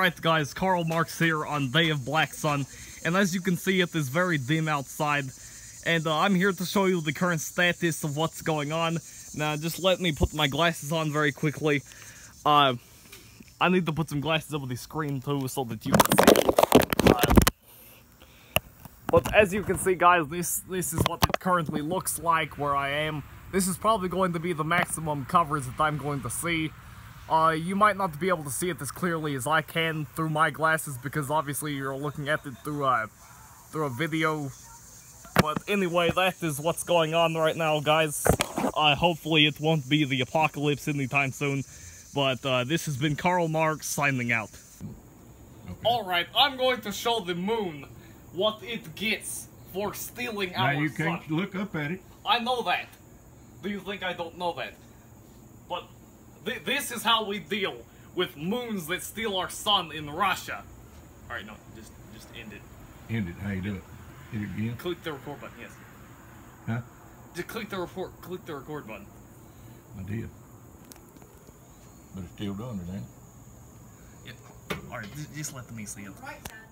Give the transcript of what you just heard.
Alright guys, Karl Marx here on Day of Black Sun, and as you can see it is very dim outside, and uh, I'm here to show you the current status of what's going on. Now just let me put my glasses on very quickly. Uh, I need to put some glasses over the screen too so that you can see. Uh, but as you can see guys, this, this is what it currently looks like where I am. This is probably going to be the maximum coverage that I'm going to see. Uh, you might not be able to see it as clearly as I can through my glasses because obviously you're looking at it through a, through a video. But anyway, that is what's going on right now, guys. Uh, hopefully it won't be the apocalypse anytime soon. But uh, this has been Karl Marx signing out. Okay. Alright, I'm going to show the moon what it gets for stealing Now our you can't look up at it. I know that. Do you think I don't know that? But th this is how we deal with moons that steal our sun in Russia. All right, no, just just end it. End it. How you do it? Hit it again. Click the record button. Yes. Huh? Just click the report. Click the record button. I did. But it's still doing it, ain't it? Yeah. All right, just, just let me see it. Right side.